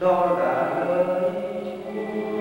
đó đã lớn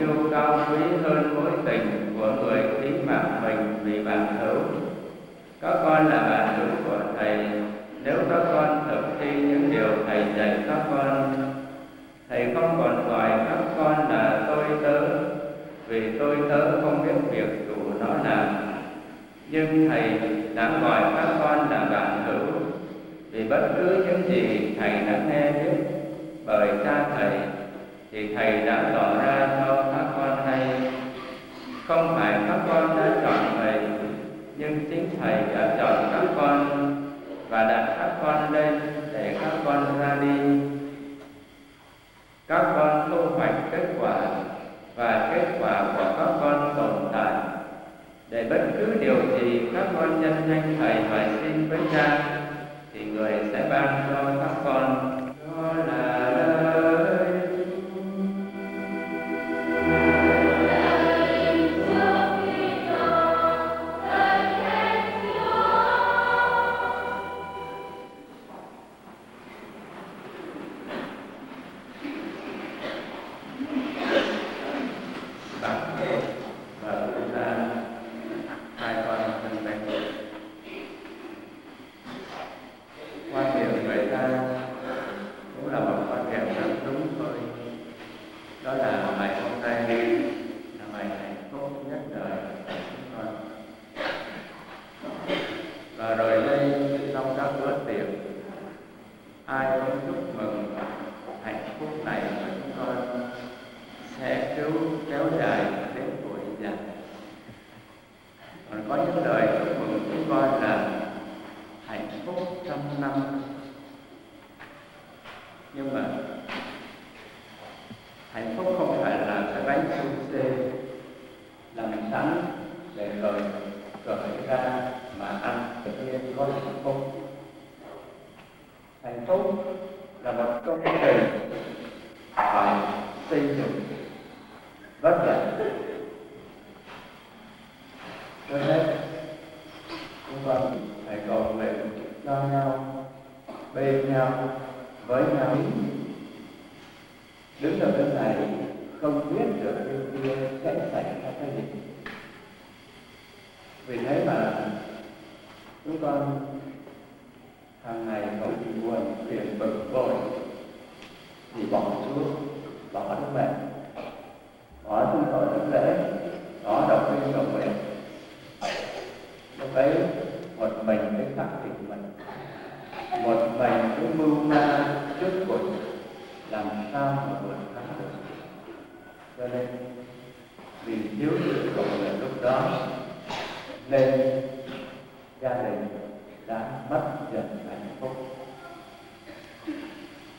yêu cao quý hơn mối tình của người tính mạng mình vì bạn hữu. Các con là bạn hữu của thầy. Nếu các con thực thi những điều thầy dạy các con, thầy không còn gọi các con là tôi tớ, vì tôi tớ không biết việc chủ nó làm. Nhưng thầy đã gọi các con là bạn hữu, vì bất cứ những gì thầy đã nghe biết bởi cha thầy, thì thầy đã tỏ ra cho không phải các con đã chọn thầy, nhưng chính thầy đã chọn các con và đặt các con lên để các con ra đi. Các con thu hoạch kết quả và kết quả của các con tồn tại. Để bất cứ điều gì các con nhân danh thầy hỏi xin với cha, thì người sẽ ban cho các con đó là ai cũng chúc mừng, hạnh phúc này của chúng con sẽ cứu, kéo dài đến tuổi già. Còn có những lời chúc mừng chúng con là hạnh phúc trăm năm. Nhưng mà hạnh phúc không phải là cái bánh su xê làm sẵn để rồi cởi ra mà ăn tự nhiên có hạnh phúc hạnh phúc là một công trình phải xây dựng bất tận cho nên chúng ta phải cầu nguyện cho nhau, bên nhau buồn tiền bực bội thì bỏ Chúa bỏ Đức Mẹ. Bỏ chúng tội đức lễ, bỏ đọc kinh cầu nguyện. Lúc ấy, một mình cái khắc định mình. Một mình cứ mưu ma trước cuộc làm sao mà vượt thắng được. Cho nên, vì thiếu sự cầu nguyện lúc đó, nên gia đình đã mất dần hạnh phúc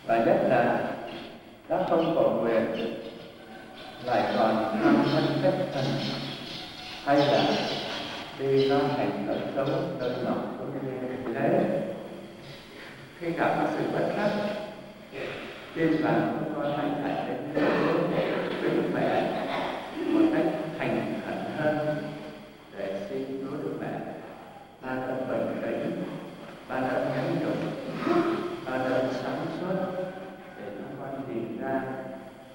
và nhất là đã không cầu nguyện lại còn tham thân kết thân hay là đi nó thành ở xấu đơn lòng của như thế khi gặp cái sự bất đắc tin vào chúng có hãy thành đến thế đức mẹ một cách thành khẩn hơn để xin Chúa Đức Mẹ ban ơn bình tĩnh, ban ơn nhẫn nhục, ban ơn sáng suốt để chúng con tìm ra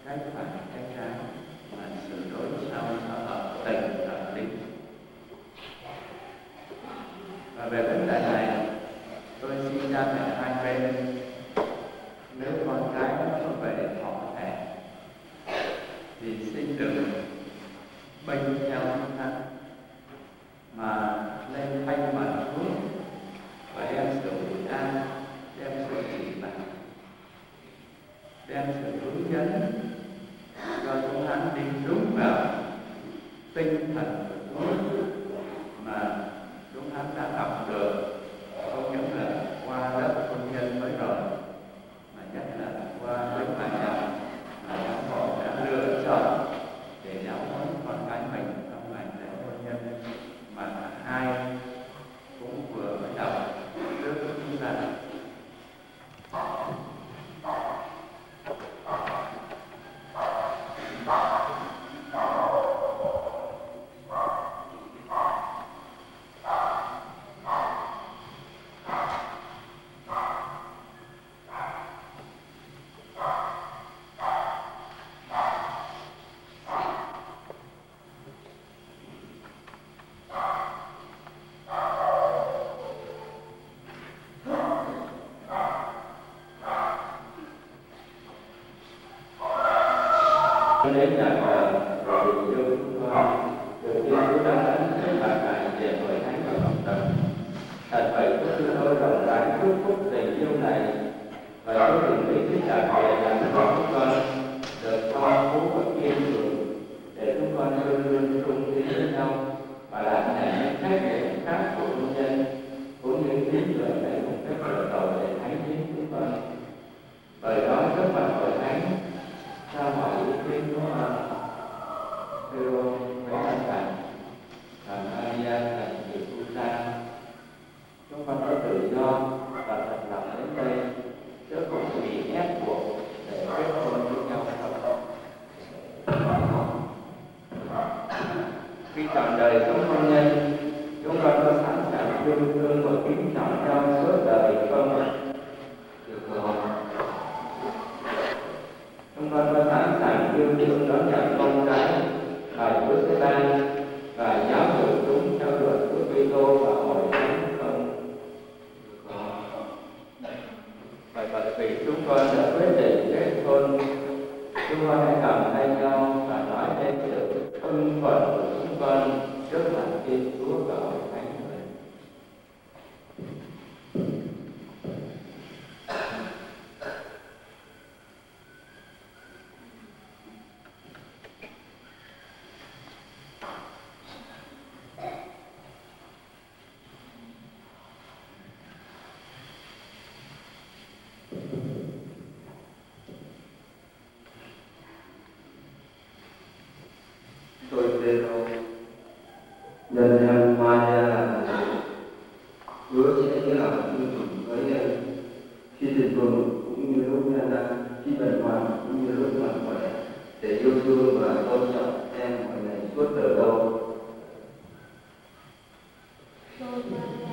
cái phải cái trái mà sửa đổi sao cho hợp tình hợp lý. Và về vấn đề này, tôi xin ra mẹ hai bên nếu con cái nó có về thọ thẻ thì xin đừng bênh nhau chúng ta mà lên thay mặt Chúa và đem sự bình an, đem sự chỉ bảo, đem sự hướng dẫn cho chúng hắn đi đúng vào tinh thần của Chúa mà chúng hắn đã học được không những là qua lớp hôn nhân mới rồi mà nhất là qua với hòa nhập mà giáo hội đã lựa chọn để giáo huấn con cái mình trong ngày lễ hôn nhân mà hai cũng vừa mới đọc trước chúng ta Tôi đến nhà thờ rồi vô chúng học được tin Chúa đã đánh với bạn ngài về hội thánh và cộng đồng. Thật vậy tôi xin tôi rộng rãi chúc phúc tình yêu này và tôi đừng biết cái đặc biệt là cho chúng con được phong phú và kiên cường để chúng con luôn luôn trung tín với nhau và làm thành những cách để khác của công dân cũng như tín lời để một cách mở đầu để thánh chính chúng con. Bởi đó trước mặt hội thánh sao hỏi ý kiến của thưa Nguyễn Văn Thành và Maria là người tu ta chúng con có tự do và thật lòng đến đây chứ không bị ép buộc để kết hôn với nhau không khi chọn đời sống hôn nhân Soitero Nhân em Maya là hứa sẽ nghĩa là tương tự với khi tình vườn cũng như lúc nhân đang khi bệnh hoạn cũng như lúc mạnh khỏe, để yêu thương và tôn trọng em mọi ngày suốt đời đâu. Thank you.